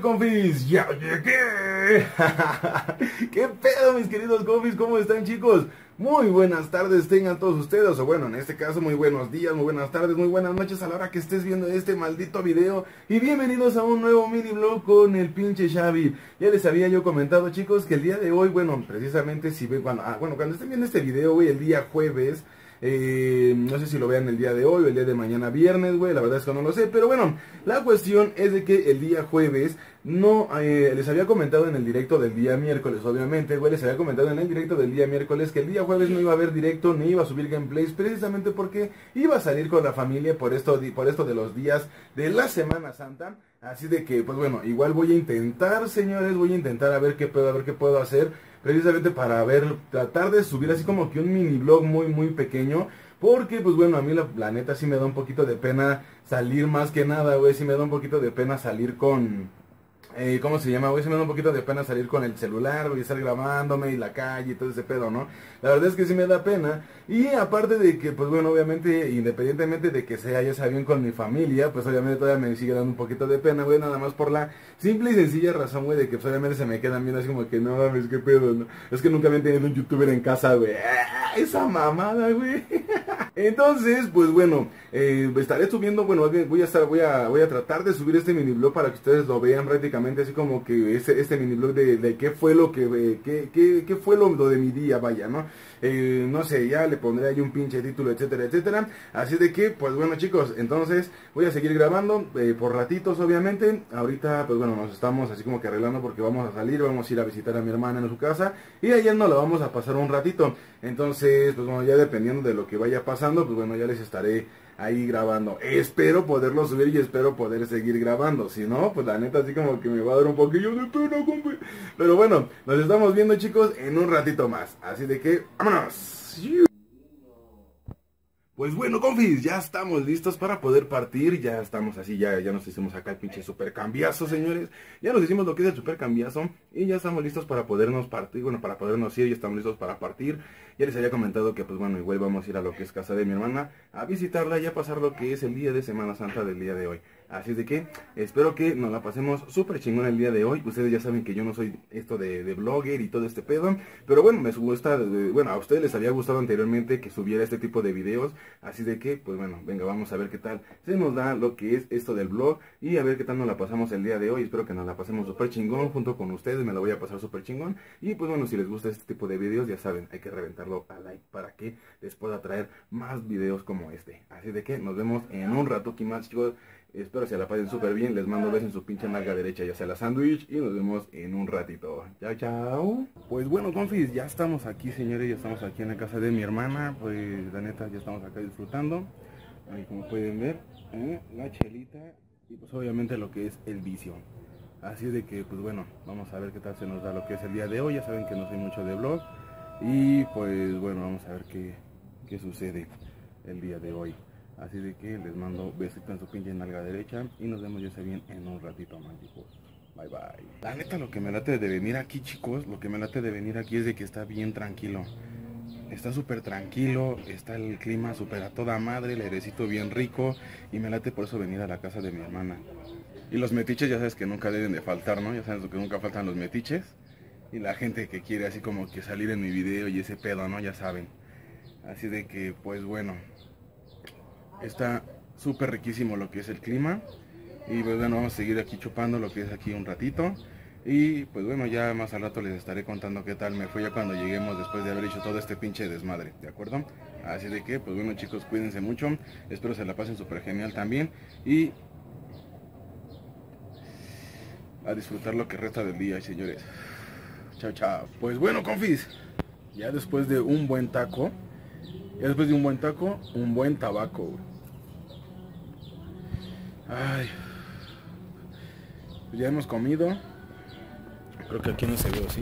¡Yo, vale, confis! ¡Ya llegué! ¿Qué pedo, mis queridos confis? ¿Cómo están, chicos? Muy buenas tardes tengan todos ustedes, o bueno, en este caso, muy buenos días, muy buenas tardes, muy buenas noches a la hora que estés viendo este maldito video. Y bienvenidos a un nuevo mini vlog con el pinche Xavi. Ya les había yo comentado, chicos, que el día de hoy, bueno, precisamente si cuando, ah, bueno, cuando estén viendo este video, güey, el día jueves... Eh, no sé si lo vean el día de hoy o el día de mañana viernes, güey. La verdad es que no lo sé. Pero bueno, la cuestión es de que el día jueves no eh, les había comentado en el directo del día miércoles, obviamente, güey. Les había comentado en el directo del día miércoles que el día jueves no iba a haber directo ni iba a subir gameplays. Precisamente porque iba a salir con la familia por esto, por esto de los días de la Semana Santa. Así de que, pues bueno, igual voy a intentar, señores. Voy a intentar a ver qué puedo, a ver qué puedo hacer precisamente para ver, tratar de subir así como que un mini blog muy, muy pequeño. Porque, pues bueno, a mí la, neta sí me da un poquito de pena salir más que nada, güey. Sí me da un poquito de pena salir con... Eh, ¿Cómo se llama, güey? Se un poquito de pena salir con el celular, güey, estar grabándome y la calle y todo ese pedo, ¿no? La verdad es que sí me da pena. Y aparte de que, pues bueno, obviamente, independientemente de que sea ya sea bien con mi familia, pues obviamente todavía me sigue dando un poquito de pena, güey, nada más por la simple y sencilla razón, güey, de que pues, obviamente se me quedan viendo así como que no mames, qué pedo, ¿no? Es que nunca habían tenido un youtuber en casa, güey. ¡Ah, esa mamada, güey. Entonces, pues bueno, eh, estaré subiendo, bueno, voy a estar, voy a, voy a tratar de subir este mini blog para que ustedes lo vean prácticamente así como que este, este mini blog de, qué fue lo que, eh, qué, fue lo, lo de mi día, vaya, ¿no? Eh, no sé, ya le pondré ahí un pinche título, etcétera, etcétera. Así de que, pues bueno chicos, entonces voy a seguir grabando eh, por ratitos, obviamente. Ahorita, pues bueno, nos estamos así como que arreglando porque vamos a salir, vamos a ir a visitar a mi hermana en su casa y ayer no la vamos a pasar un ratito. Entonces, pues bueno, ya dependiendo de lo que vaya pasando, pues bueno, ya les estaré ahí grabando. Espero poderlo subir y espero poder seguir grabando. Si no, pues la neta así como que me va a dar un poquillo de pena, compi. Pero bueno, nos estamos viendo chicos en un ratito más. Así de que, vámonos. Pues bueno, confis, ya estamos listos para poder partir. Ya estamos así, ya, ya nos hicimos acá el pinche super cambiazo, señores. Ya nos hicimos lo que es el super cambiazo. Y ya estamos listos para podernos partir. Bueno, para podernos ir, ya estamos listos para partir. Ya les había comentado que, pues bueno, igual vamos a ir a lo que es casa de mi hermana a visitarla y a pasar lo que es el día de Semana Santa del día de hoy. Así es de que espero que nos la pasemos súper chingón el día de hoy. Ustedes ya saben que yo no soy esto de, blogger y todo este pedo. Pero bueno, me gusta, bueno, a ustedes les había gustado anteriormente que subiera este tipo de videos. Así de que, pues bueno, venga, vamos a ver qué tal se nos da lo que es esto del blog. Y a ver qué tal nos la pasamos el día de hoy. Espero que nos la pasemos súper chingón junto con ustedes. Me la voy a pasar súper chingón. Y pues bueno, si les gusta este tipo de videos, ya saben, hay que reventarlo a like para que les pueda traer más videos como este. Así de que nos vemos en un rato aquí más, chicos. Espero se la pasen súper bien. Les mando besos en su pinche nalga derecha, ya sea la sándwich. Y nos vemos en un ratito. Chao, chao. Pues bueno, confis, ya estamos aquí, señores. Ya estamos aquí en la casa de mi hermana. Pues la neta, ya estamos acá disfrutando. Ahí como pueden ver, ¿eh? la chelita. Y pues obviamente lo que es el vicio. Así de que, pues bueno, vamos a ver qué tal se nos da lo que es el día de hoy. Ya saben que no soy mucho de blog. Y pues bueno, vamos a ver qué, qué sucede el día de hoy. Así de que les mando besito en su pinche nalga derecha y nos vemos ya se bien en un ratito más, chicos. Bye bye. La neta lo que me late de venir aquí, chicos, lo que me late de venir aquí es de que está bien tranquilo. Está súper tranquilo, está el clima súper a toda madre, el airecito bien rico y me late por eso venir a la casa de mi hermana. Y los metiches ya sabes que nunca deben de faltar, ¿no? Ya sabes que nunca faltan los metiches. Y la gente que quiere así como que salir en mi video y ese pedo, ¿no? Ya saben. Así de que, pues bueno, Está súper riquísimo lo que es el clima. Y pues bueno, vamos a seguir aquí chupando lo que es aquí un ratito. Y pues bueno, ya más al rato les estaré contando qué tal me fue ya cuando lleguemos después de haber hecho todo este pinche desmadre, ¿de acuerdo? Así de que, pues bueno chicos, cuídense mucho. Espero se la pasen súper genial también. Y a disfrutar lo que resta del día, señores. Chao, chao. Pues bueno, confis, ya después de un buen taco, ya después de un buen taco, un buen tabaco. Ay. ya hemos comido. Creo que aquí no se ve así.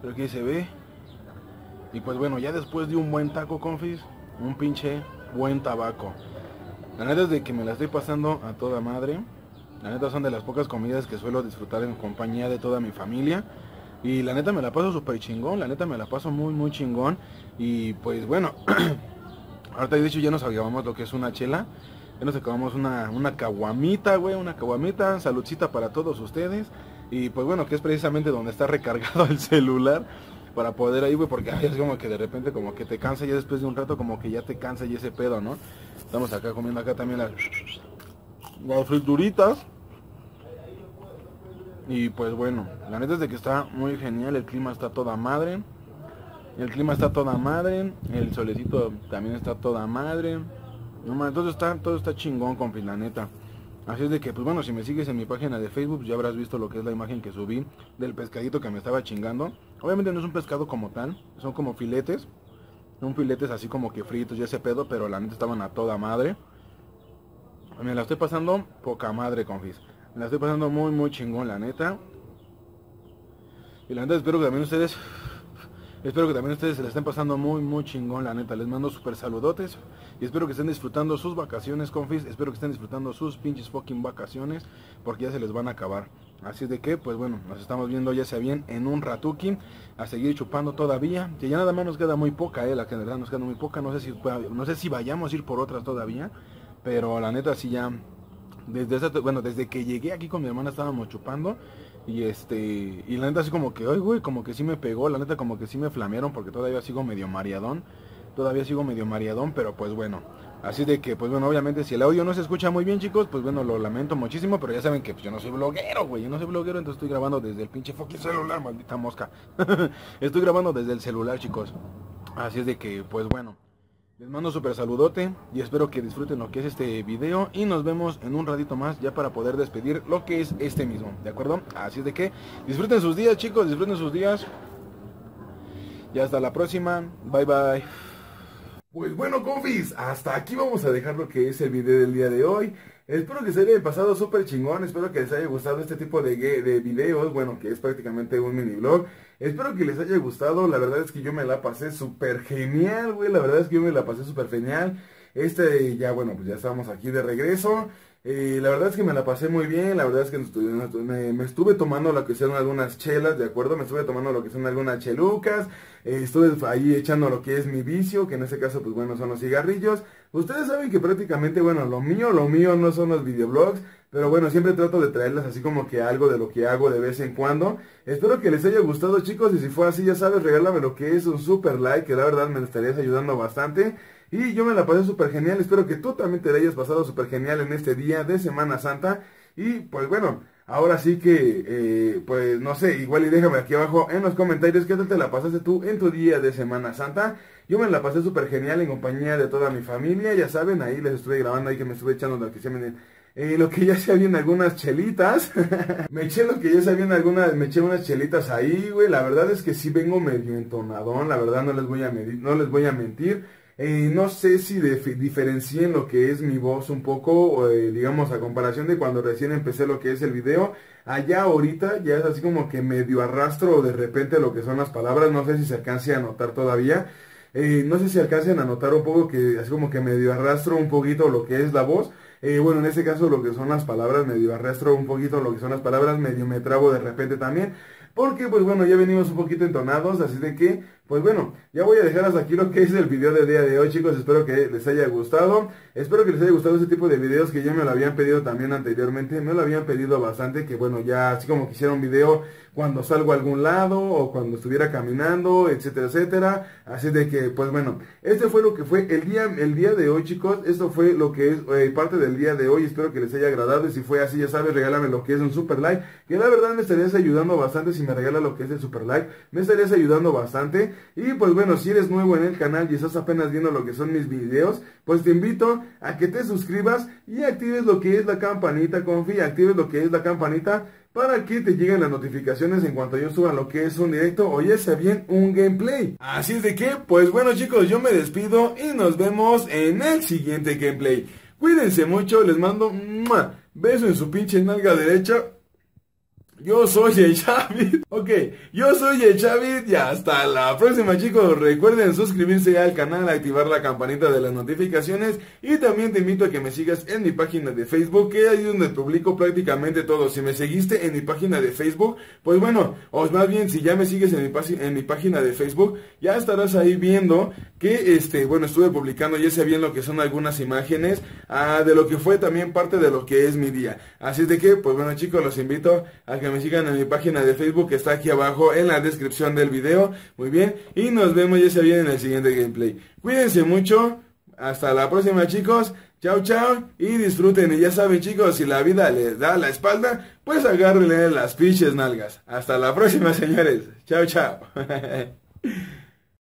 Pero aquí se ve. Y pues bueno, ya después de un buen taco, confis, un pinche buen tabaco. La neta es de que me la estoy pasando a toda madre. La neta son de las pocas comidas que suelo disfrutar en compañía de toda mi familia. Y la neta me la paso súper chingón, la neta me la paso muy muy chingón. Y pues bueno, Ahorita de hecho ya nos acabamos lo que es una chela. Ya nos acabamos una, una caguamita, güey, una caguamita, saludcita para todos ustedes. Y pues bueno, que es precisamente donde está recargado el celular para poder ahí, güey, porque es como que de repente como que te cansa ya después de un rato como que ya te cansa y ese pedo, ¿no? Estamos acá comiendo acá también las, las frituritas. Y pues bueno, la neta es de que está muy genial, el clima está toda madre. El clima está toda madre, el solecito también está toda madre. No todo está, todo está chingón, con la neta. Así es de que, pues bueno, si me sigues en mi página de Facebook, ya habrás visto lo que es la imagen que subí del pescadito que me estaba chingando. Obviamente no es un pescado como tal, son como filetes. Son filetes así como que fritos y ese pedo, pero la neta estaban a toda madre. Me la estoy pasando poca madre, confis. Me la estoy pasando muy, muy chingón, la neta. Y la neta espero que también ustedes Espero que también ustedes se la estén pasando muy, muy chingón, la neta. Les mando súper saludotes. Y espero que estén disfrutando sus vacaciones, confis. Espero que estén disfrutando sus pinches fucking vacaciones. Porque ya se les van a acabar. Así de que, pues bueno, nos estamos viendo ya sea bien en un ratuki. A seguir chupando todavía. Que ya nada más nos queda muy poca, eh. La que verdad nos queda muy poca. No sé si, no sé si vayamos a ir por otras todavía. Pero la neta sí ya. Desde bueno, desde que llegué aquí con mi hermana estábamos chupando. Y este, y la neta así como que, ay güey, como que sí me pegó, la neta como que sí me flamearon porque todavía sigo medio mareadón. Todavía sigo medio mareadón, pero pues bueno. Así de que, pues bueno, obviamente si el audio no se escucha muy bien, chicos, pues bueno, lo lamento muchísimo, pero ya saben que pues, yo no soy bloguero, güey, yo no soy bloguero, entonces estoy grabando desde el pinche fucking celular, maldita mosca. estoy grabando desde el celular, chicos. Así es de que, pues bueno. Les mando súper saludote y espero que disfruten lo que es este video y nos vemos en un ratito más ya para poder despedir lo que es este mismo, ¿de acuerdo? Así es de que disfruten sus días chicos, disfruten sus días y hasta la próxima, bye bye. Pues bueno, confis, hasta aquí vamos a dejar lo que es el video del día de hoy. Espero que se haya pasado súper chingón, espero que les haya gustado este tipo de, de videos, bueno, que es prácticamente un mini vlog. Espero que les haya gustado, la verdad es que yo me la pasé súper genial, güey, la verdad es que yo me la pasé súper genial. Este, ya bueno, pues ya estamos aquí de regreso. Eh, la verdad es que me la pasé muy bien, la verdad es que me, estuve tomando lo que son algunas chelas, ¿de acuerdo? Me estuve tomando lo que son algunas chelucas, eh, estuve ahí echando lo que es mi vicio, que en este caso pues bueno son los cigarrillos. Ustedes saben que prácticamente, bueno, lo mío, lo mío no son los videoblogs, pero bueno, siempre trato de traerles así como que algo de lo que hago de vez en cuando. Espero que les haya gustado chicos y si fue así ya sabes, regálame lo que es un super like, que la verdad me estarías ayudando bastante. Y yo me la pasé súper genial, espero que tú también te la hayas pasado súper genial en este día de Semana Santa. Y pues bueno, ahora sí que, eh, pues no sé, igual y déjame aquí abajo en los comentarios qué tal te la pasaste tú en tu día de Semana Santa. Yo me la pasé súper genial en compañía de toda mi familia, ya saben, ahí les estuve grabando ahí que me estuve echando lo que se me... Eh, lo que ya se habían algunas chelitas. me eché lo que ya se habían algunas, me eché unas chelitas ahí, güey. La verdad es que sí vengo medio entonadón, la verdad no les voy a medir, no les voy a mentir. Eh, no sé si diferencien lo que es mi voz un poco, eh, digamos, a comparación de cuando recién empecé lo que es el video. Allá ahorita ya es así como que medio arrastro de repente lo que son las palabras, no sé si se alcance a notar todavía. Eh, no sé si alcancen a notar un poco que así como que medio arrastro un poquito lo que es la voz. bueno, en este caso lo que son las palabras, medio arrastro un poquito lo que son las palabras, medio me trabo de repente también. Porque pues bueno, ya venimos un poquito entonados, así de que pues bueno, ya voy a dejar hasta aquí lo que es el video del día de hoy chicos, espero que les haya gustado, espero que les haya gustado ese tipo de videos que ya me lo habían pedido también anteriormente, me lo habían pedido bastante, que bueno, ya así como quisiera un video cuando salgo a algún lado o cuando estuviera caminando, etcétera, etcétera, así de que pues bueno, este fue lo que fue el día, el día de hoy chicos, esto fue lo que es eh, parte del día de hoy, espero que les haya agradado. Y si fue así ya sabes, regálame lo que es un super like, que la verdad me estarías ayudando bastante si me regalas lo que es el super like, me estarías ayudando bastante, y pues bueno, si eres nuevo en el canal y estás apenas viendo lo que son mis videos, pues te invito a que te suscribas y actives lo que es la campanita, confía, actives lo que es la campanita para que te lleguen las notificaciones en cuanto yo suba lo que es un directo o ya sea bien un gameplay. Así es de que, pues bueno chicos, yo me despido y nos vemos en el siguiente gameplay. Cuídense mucho, les mando un beso en su pinche nalga derecha. Yo soy el Xavi. Ok, yo soy el Chavit y hasta la próxima chicos. Recuerden suscribirse al canal, activar la campanita de las notificaciones y también te invito a que me sigas en mi página de Facebook, que es ahí donde publico prácticamente todo. Si me seguiste en mi página de Facebook, pues bueno, o más bien si ya me sigues en mi, en mi página de Facebook, ya estarás ahí viendo que, este, bueno, estuve publicando, ya sé bien lo que son algunas imágenes ah, de lo que fue también parte de lo que es mi día. Así de que, pues bueno chicos, los invito a que me sigan en mi página de Facebook, que está aquí abajo en la descripción del video. Muy bien, y nos vemos ya se viene en el siguiente gameplay. Cuídense mucho, hasta la próxima chicos. Chao, chao y disfruten. Y ya saben, chicos, si la vida les da la espalda, pues agárrenle las pinches nalgas. Hasta la próxima, señores. Chao, chao.